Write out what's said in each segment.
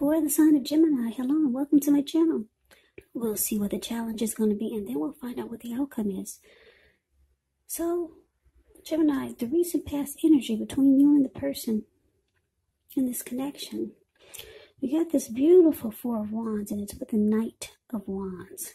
For the sign of Gemini, hello and welcome to my channel. We'll see what the challenge is going to be and then we'll find out what the outcome is. So, Gemini, the recent past energy between you and the person in this connection. We got this beautiful Four of Wands and it's with the Knight of Wands.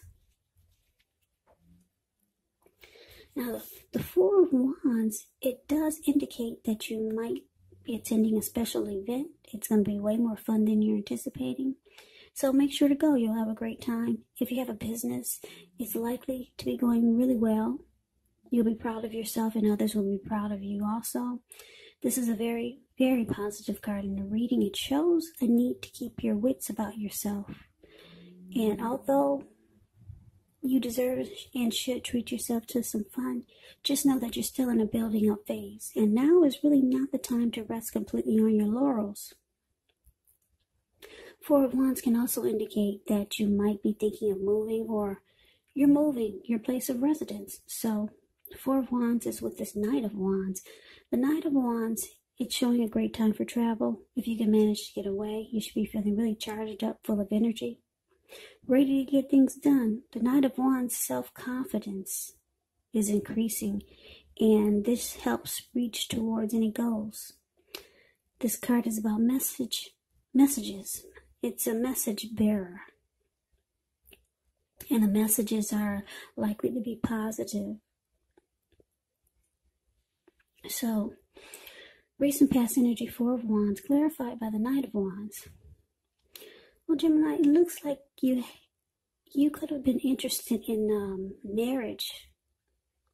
Now, the Four of Wands, it does indicate that you might be attending a special event. It's going to be way more fun than you're anticipating. So make sure to go. You'll have a great time. If you have a business, it's likely to be going really well. You'll be proud of yourself and others will be proud of you also. This is a very, very positive card in the reading. It shows a need to keep your wits about yourself. And although you deserve and should treat yourself to some fun. Just know that you're still in a building up phase, and now is really not the time to rest completely on your laurels. Four of Wands can also indicate that you might be thinking of moving or you're moving your place of residence. So, Four of Wands is with this Knight of Wands. The Knight of Wands, it's showing a great time for travel. If you can manage to get away, you should be feeling really charged up, full of energy ready to get things done. The Knight of Wands self confidence is increasing, and this helps reach towards any goals. This card is about message messages. It's a message bearer. And the messages are likely to be positive. So, recent past energy, Four of Wands, clarified by the Knight of Wands. Well, Gemini, it looks like you you could have been interested in um, marriage,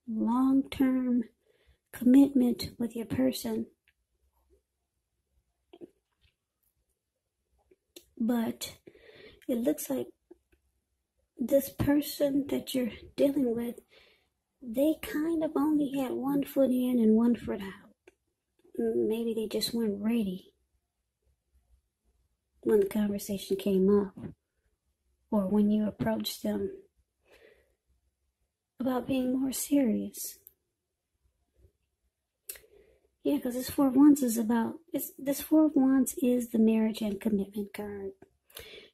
long term commitment with your person. But it looks like this person that you're dealing with, they kind of only had one foot in and one foot out. Maybe they just weren't ready when the conversation came up or when you approached them about being more serious. Yeah, because this Four of Wands is about, this Four of Wands is the marriage and commitment card.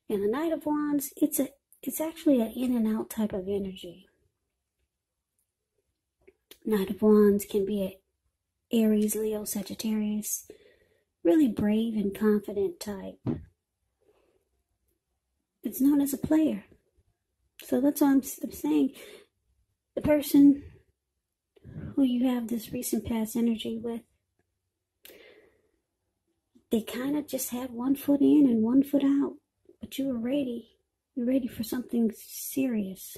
And the Knight of Wands, it's a, it's actually an in and out type of energy. Knight of Wands can be a Aries, Leo, Sagittarius, really brave and confident type. It's known as a player. So that's why I'm, I'm saying the person who you have this recent past energy with, they kind of just had one foot in and one foot out, but you were ready. You're ready for something serious.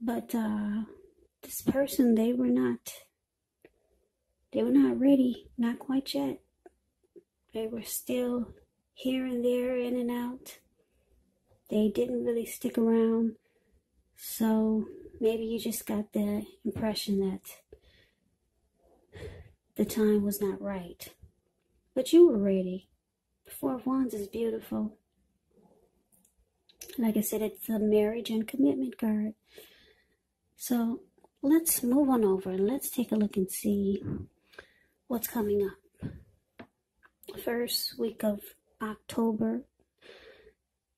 But uh, this person, they were not. They were not ready, not quite yet. They were still here and there, in and out. They didn't really stick around. So maybe you just got the impression that the time was not right. But you were ready. The Four of Wands is beautiful. Like I said, it's a marriage and commitment card. So let's move on over and let's take a look and see what's coming up first week of October.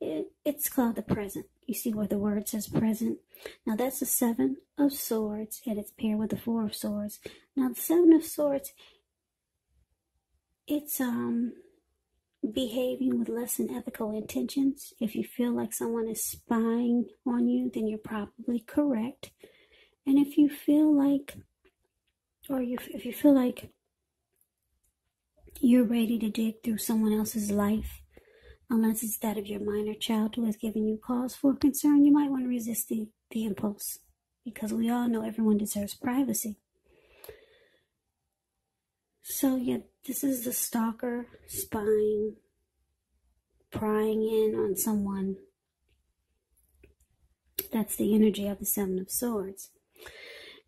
It, it's called the present. You see where the word says present? Now that's the seven of swords and it's paired with the four of swords. Now the seven of swords, it's um behaving with less than ethical intentions. If you feel like someone is spying on you, then you're probably correct. And if you feel like, or you, if you feel like you're ready to dig through someone else's life, unless it's that of your minor child who has given you cause for concern, you might want to resist the, the impulse because we all know everyone deserves privacy. So, yeah, this is the stalker spying, prying in on someone. That's the energy of the Seven of Swords.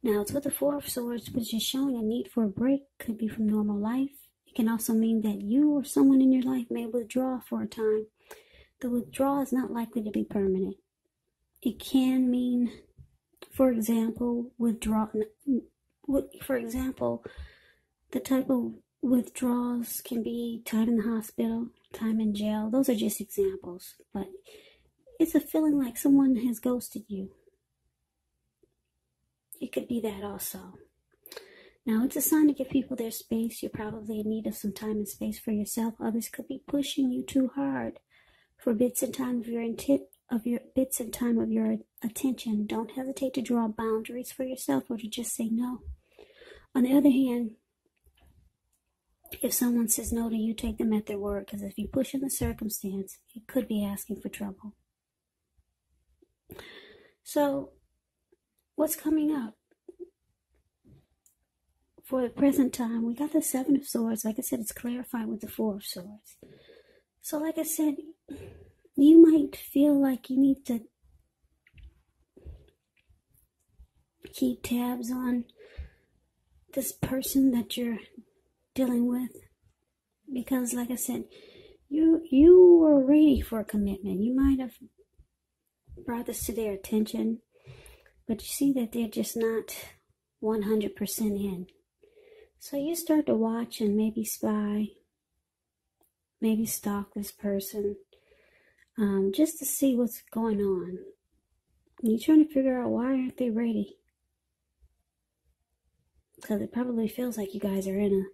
Now, it's with the Four of Swords, which is showing a need for a break, could be from normal life, it can also mean that you or someone in your life may withdraw for a time. The withdrawal is not likely to be permanent. It can mean, for example, withdraw. For example, the type of withdrawals can be time in the hospital, time in jail. Those are just examples, but it's a feeling like someone has ghosted you. It could be that also. Now, it's a sign to give people their space. You're probably in need of some time and space for yourself. Others could be pushing you too hard for bits and time of your intent of your bits and time of your attention. Don't hesitate to draw boundaries for yourself or to just say no. On the other hand, if someone says no to you, take them at their word because if you push in the circumstance, it could be asking for trouble. So, what's coming up? For the present time, we got the Seven of Swords. Like I said, it's clarified with the Four of Swords. So, like I said, you might feel like you need to keep tabs on this person that you're dealing with because like i said you you were ready for a commitment you might have brought this to their attention but you see that they're just not 100% in so you start to watch and maybe spy maybe stalk this person um, just to see what's going on. You're trying to figure out why aren't they ready? Because it probably feels like you guys are in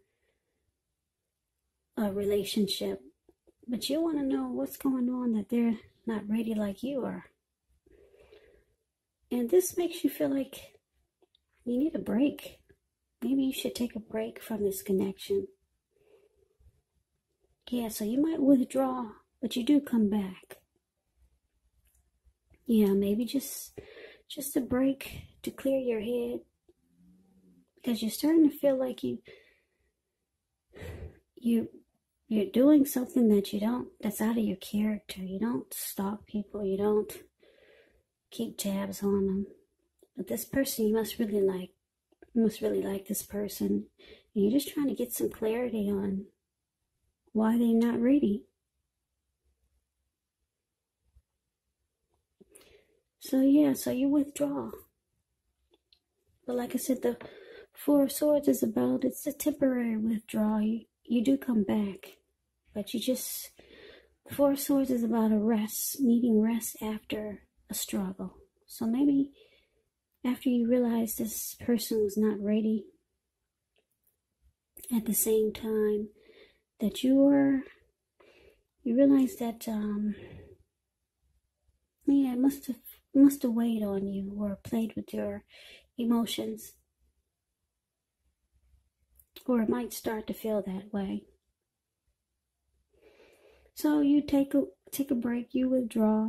a a relationship but you want to know what's going on that they're not ready like you are. And this makes you feel like you need a break maybe you should take a break from this connection. Yeah so you might withdraw but you do come back. Yeah maybe just just a break to clear your head. Because you're starting to feel like you you you're doing something that you don't that's out of your character. You don't stalk people. You don't keep tabs on them. But this person you must really like must really like this person and you're just trying to get some clarity on why they're not ready so yeah so you withdraw but like i said the Four of Swords is about it's a temporary withdrawal. You, you do come back, but you just. Four of Swords is about a rest, needing rest after a struggle. So maybe after you realize this person was not ready, at the same time that you were, you realize that, um, yeah, must have must have weighed on you or played with your emotions or it might start to feel that way. So you take a take a break, you withdraw.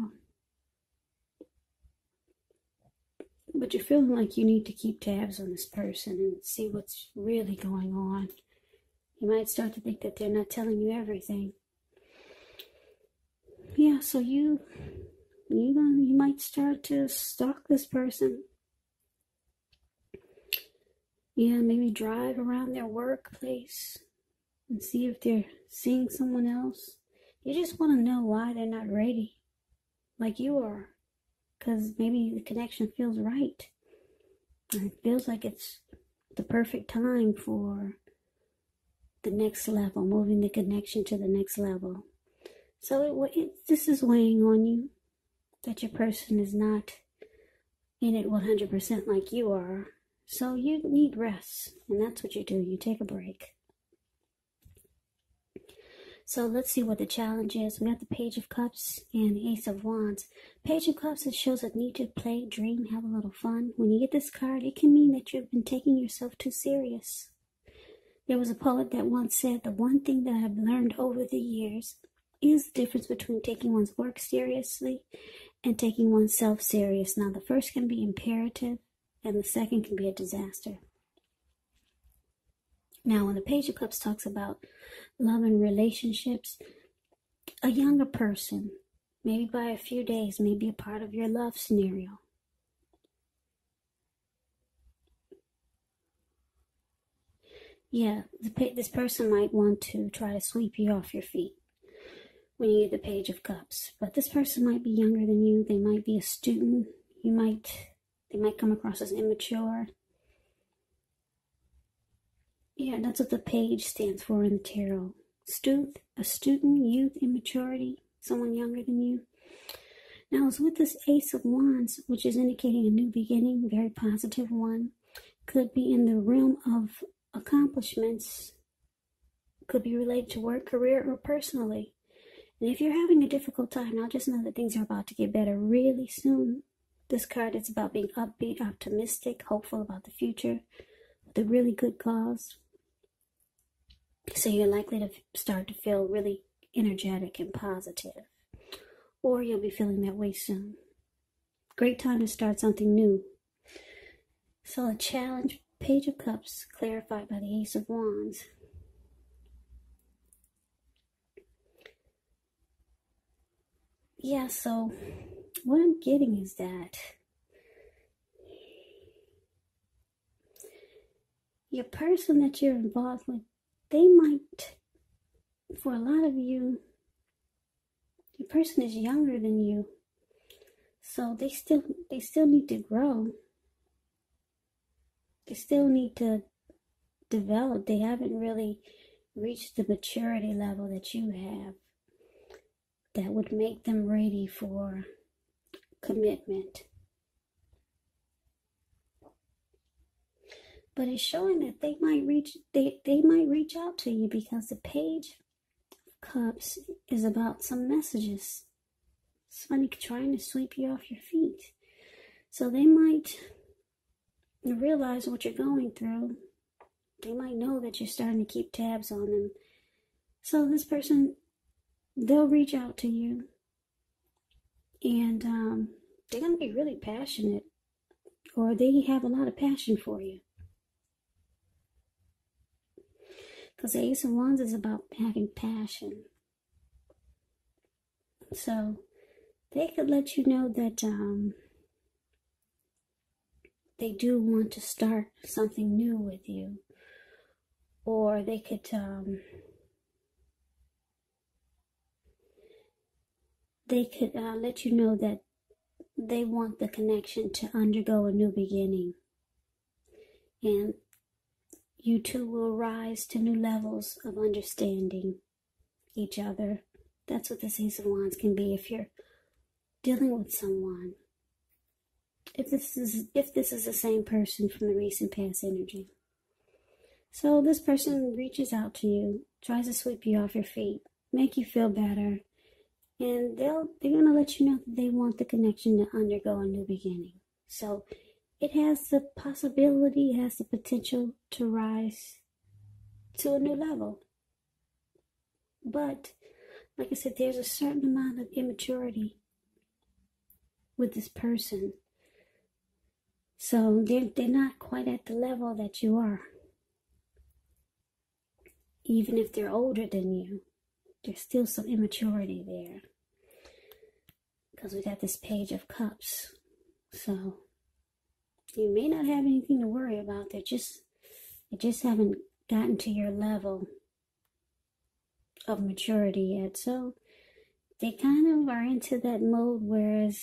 But you're feeling like you need to keep tabs on this person and see what's really going on. You might start to think that they're not telling you everything. Yeah, so you you you might start to stalk this person yeah, maybe drive around their workplace and see if they're seeing someone else. You just want to know why they're not ready like you are. Because maybe the connection feels right. It feels like it's the perfect time for the next level, moving the connection to the next level. So it, it, this is weighing on you that your person is not in it 100% like you are. So you need rest, and that's what you do. You take a break. So let's see what the challenge is. We got the Page of Cups and Ace of Wands. Page of Cups, it shows a need to play, dream, have a little fun. When you get this card, it can mean that you've been taking yourself too serious. There was a poet that once said, The one thing that I've learned over the years is the difference between taking one's work seriously and taking oneself serious. Now, the first can be imperative and the second can be a disaster. Now, when the Page of Cups talks about love and relationships, a younger person, maybe by a few days, may be a part of your love scenario. Yeah, the, this person might want to try to sweep you off your feet when you get the Page of Cups. But this person might be younger than you. They might be a student. You might they might come across as immature. Yeah, that's what the page stands for in the tarot. Student, a student, youth, immaturity, someone younger than you. Now, it's with this Ace of Wands, which is indicating a new beginning, very positive one. Could be in the realm of accomplishments, could be related to work, career, or personally. And if you're having a difficult time, now just know that things are about to get better really soon. This card is about being upbeat, optimistic, hopeful about the future, with a really good cause. So you're likely to start to feel really energetic and positive. Or you'll be feeling that way soon. Great time to start something new. So a challenge, Page of Cups, clarified by the Ace of Wands. Yeah, so what I'm getting is that your person that you're involved with, they might, for a lot of you, your person is younger than you. So they still they still need to grow. They still need to develop. They haven't really reached the maturity level that you have that would make them ready for commitment. But it's showing that they might reach they, they might reach out to you because the page of cups is about some messages. Somebody trying to sweep you off your feet. So they might realize what you're going through. They might know that you're starting to keep tabs on them. So this person they'll reach out to you and um, they're going to be really passionate or they have a lot of passion for you. Because the Ace of Wands is about having passion. So they could let you know that um, they do want to start something new with you. Or they could um, they could uh, let you know that they want the connection to undergo a new beginning. And you two will rise to new levels of understanding each other. That's what the Ace of Wands can be if you're dealing with someone. If this is if this is the same person from the recent past energy. So this person reaches out to you, tries to sweep you off your feet, make you feel better, and they'll they're gonna let you know that they want the connection to undergo a new beginning. So it has the possibility, it has the potential to rise to a new level. But like I said, there's a certain amount of immaturity with this person. So they're they're not quite at the level that you are. Even if they're older than you there's still some immaturity there because we got this page of cups so you may not have anything to worry about. They just they just haven't gotten to your level of maturity yet. So they kind of are into that mode whereas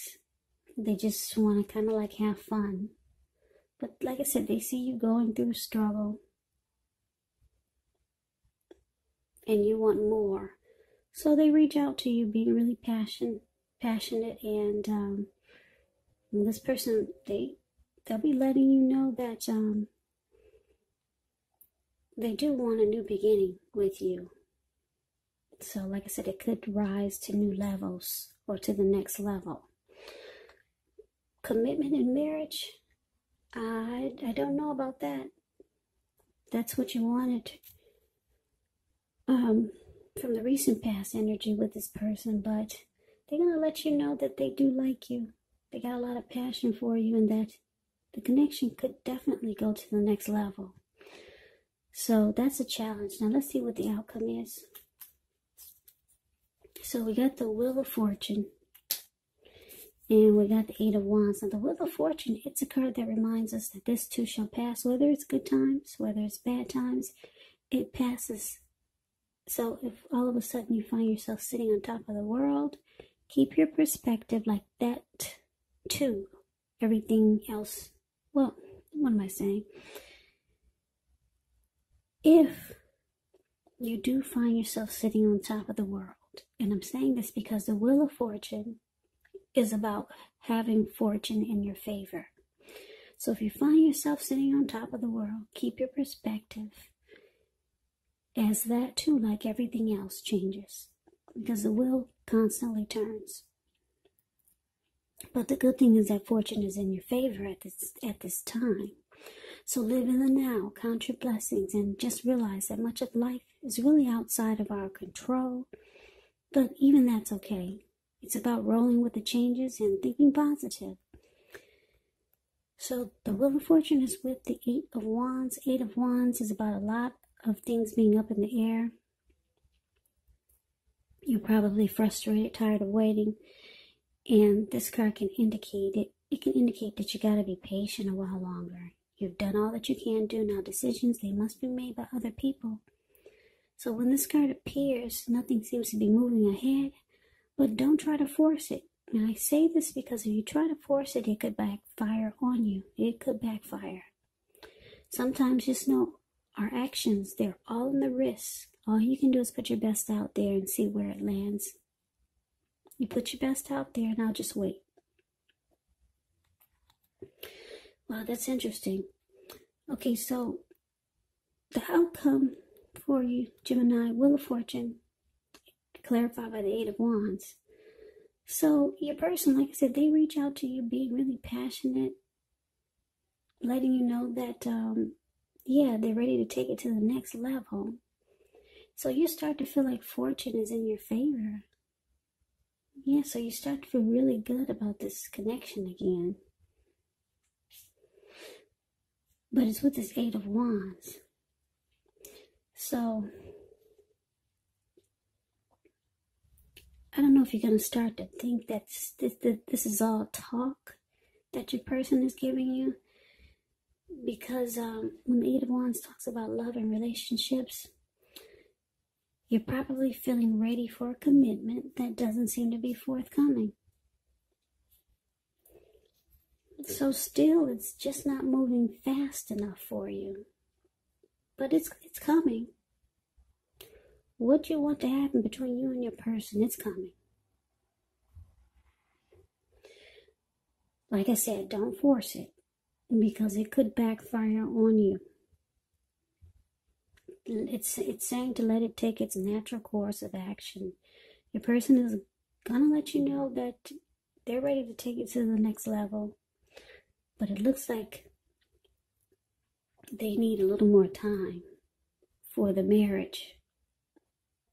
they just want to kind of like have fun. But like i said they see you going through a struggle. And you want more. So they reach out to you, being really passion, passionate, and um, this person they they'll be letting you know that um, they do want a new beginning with you. So, like I said, it could rise to new levels or to the next level. Commitment in marriage, I I don't know about that. That's what you wanted. Um, from the recent past energy with this person, but they're going to let you know that they do like you. They got a lot of passion for you, and that the connection could definitely go to the next level. So that's a challenge. Now let's see what the outcome is. So we got the Wheel of Fortune. And we got the Eight of Wands. Now the Wheel of Fortune, it's a card that reminds us that this too shall pass. Whether it's good times, whether it's bad times, it passes. So if all of a sudden you find yourself sitting on top of the world, keep your perspective like that too. Everything else, well, what am I saying? if you do find yourself sitting on top of the world, and I'm saying this because the Wheel of Fortune is about having fortune in your favor. So if you find yourself sitting on top of the world, keep your perspective as that too, like everything else, changes because the wheel constantly turns. But the good thing is that fortune is in your favor at this at this time. So live in the now, count your blessings, and just realize that much of life is really outside of our control. But even that's okay. It's about rolling with the changes and thinking positive. So the Wheel of Fortune is with the Eight of Wands. Eight of Wands is about a lot of things being up in the air. You're probably frustrated, tired of waiting, and this card can indicate it. It can indicate that you got to be patient a while longer. You've done all that you can do. Now decisions they must be made by other people. So when this card appears, nothing seems to be moving ahead, but don't try to force it. And I say this because if you try to force it, it could backfire on you. It could backfire. Sometimes just know our actions, they're all in the risk. All you can do is put your best out there and see where it lands. You put your best out there and I'll just wait. Wow, that's interesting. Okay, so the outcome for you, Gemini, Wheel of Fortune, clarified by the Eight of Wands. So your person, like I said, they reach out to you being really passionate, letting you know that um, yeah, they're ready to take it to the next level. So you start to feel like fortune is in your favor. Yeah, so you start to feel really good about this connection again. But it's with this Eight of Wands. So, I don't know if you're going to start to think that this, this, this is all talk that your person is giving you because um, when the Eight of Wands talks about love and relationships, you're probably feeling ready for a commitment that doesn't seem to be forthcoming. So still, it's just not moving fast enough for you. But it's it's coming. What you want to happen between you and your person, it's coming. Like I said, don't force it because it could backfire on you. It's it's saying to let it take its natural course of action. Your person is gonna let you know that they're ready to take it to the next level, but it looks like they need a little more time for the marriage,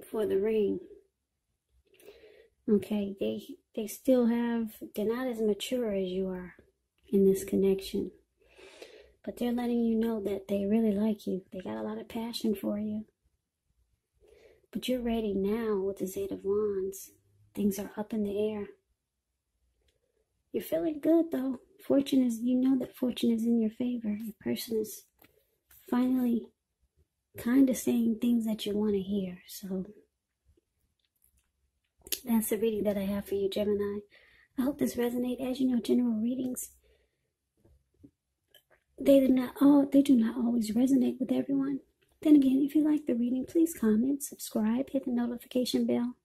for the ring. Okay, they they still have they're not as mature as you are in this connection. But they're letting you know that they really like you. They got a lot of passion for you. But you're ready now with the Eight of Wands. Things are up in the air. You're feeling good though. Fortune is, you know that fortune is in your favor. Your person is finally kind of saying things that you want to hear. So that's the reading that I have for you, Gemini. I hope this resonates. As you know, general readings they do not all they do not always resonate with everyone. Then again, if you like the reading, please comment, subscribe, hit the notification bell.